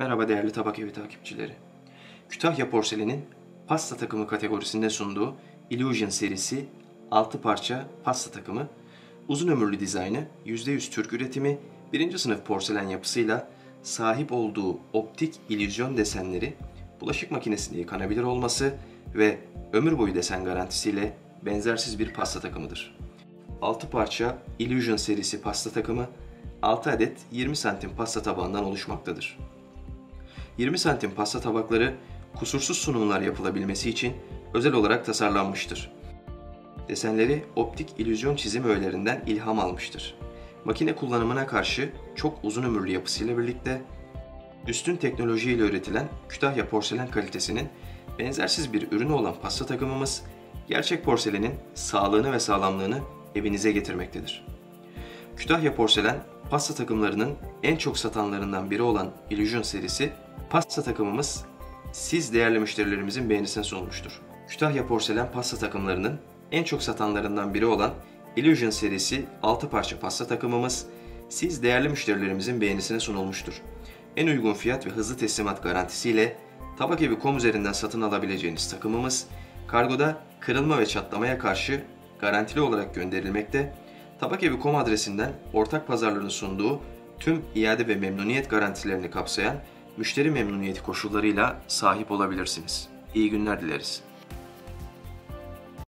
Merhaba değerli tabak evi takipçileri. Kütahya Porselen'in pasta takımı kategorisinde sunduğu Illusion serisi 6 parça pasta takımı uzun ömürlü dizaynı, %100 Türk üretimi, birinci sınıf porselen yapısıyla sahip olduğu optik illüzyon desenleri, bulaşık makinesinde yıkanabilir olması ve ömür boyu desen garantisiyle benzersiz bir pasta takımıdır. 6 parça Illusion serisi pasta takımı 6 adet 20 santim pasta tabağından oluşmaktadır. 20 santim pasta tabakları kusursuz sunumlar yapılabilmesi için özel olarak tasarlanmıştır. Desenleri optik illüzyon çizim öğelerinden ilham almıştır. Makine kullanımına karşı çok uzun ömürlü yapısıyla birlikte üstün teknolojiyle üretilen Kütahya porselen kalitesinin benzersiz bir ürünü olan pasta takımımız gerçek porselenin sağlığını ve sağlamlığını evinize getirmektedir. Kütahya Porselen pasta takımlarının en çok satanlarından biri olan Illusion serisi pasta takımımız siz değerli müşterilerimizin beğenisine sunulmuştur. Kütahya Porselen pasta takımlarının en çok satanlarından biri olan Illusion serisi 6 parça pasta takımımız siz değerli müşterilerimizin beğenisine sunulmuştur. En uygun fiyat ve hızlı teslimat garantisiyle tabakevi.com üzerinden satın alabileceğiniz takımımız kargoda kırılma ve çatlamaya karşı garantili olarak gönderilmekte. Tabakevi.com adresinden ortak pazarlığının sunduğu tüm iade ve memnuniyet garantilerini kapsayan müşteri memnuniyeti koşullarıyla sahip olabilirsiniz. İyi günler dileriz.